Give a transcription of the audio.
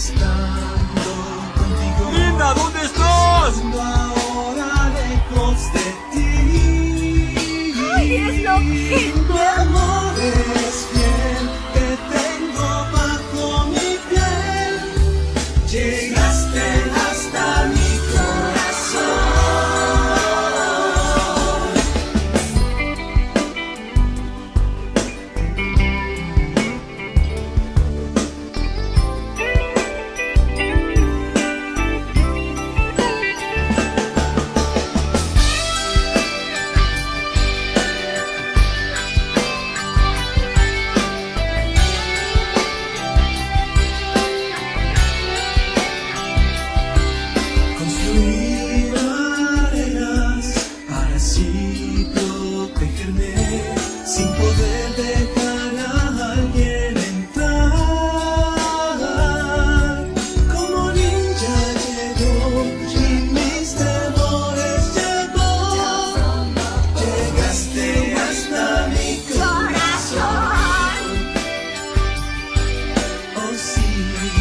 Estando contigo. Linda, ¿dónde estás? ahora lejos de ti. Ay, es lo que... Mi amor you.